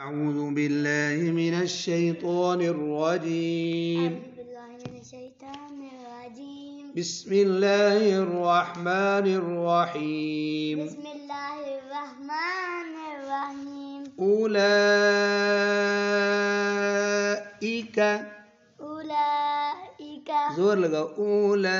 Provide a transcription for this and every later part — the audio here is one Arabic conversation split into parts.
أعوذ بالله من الشيطان الرجيم. أعوذ بالله من الشيطان الرجيم. بسم الله الرحمن الرحيم. بسم الله الرحمن الرحيم. أولئك أولئك. زور لگا أولئك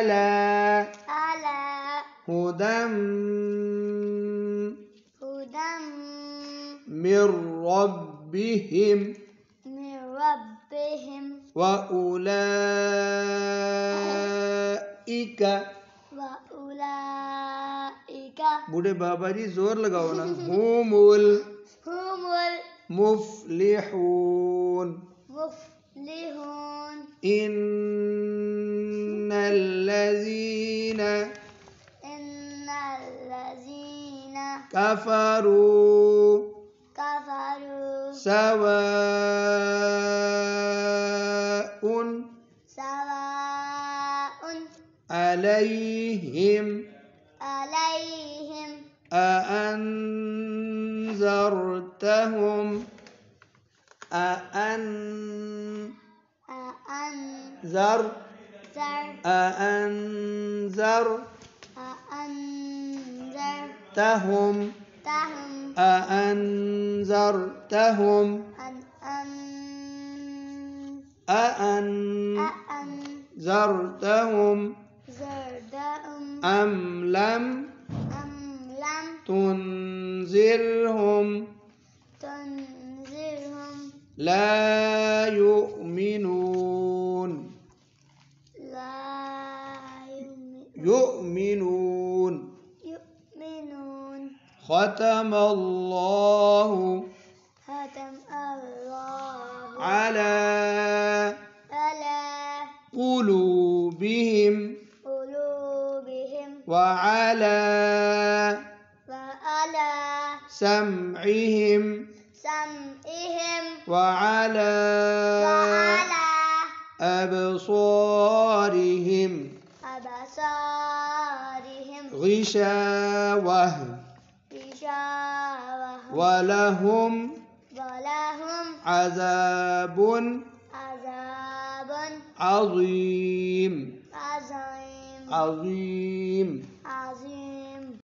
على على هدى. هدى. من ربهم. من ربهم. وأولئك. وأولئك. بوڑے بابا جی زور لگاؤ نا. هم ال هم ال مفلحون. مفلحون. إن الذين إن الذين كفروا كفروا سواء سواء عليهم عليهم أأنذرتهم؟ أأن أأنذر أأنذر أأنذرتهم؟ أأنذرتهم أأنذرتهم؟ أن أن أأنذرتهم أنذرتهم أم لم تنذرهم؟ لا يؤمنون لا يؤمنون. يؤمنون. ختم الله. ختم الله. على على قلوبهم. قلوبهم. وعلى وعلى سمعهم. سمعهم. وعلى وعلى أبصارهم. أبصارهم غشاوة. غشاوة. ولهم ولهم عذاب عذاب عظيم. عظيم. عظيم.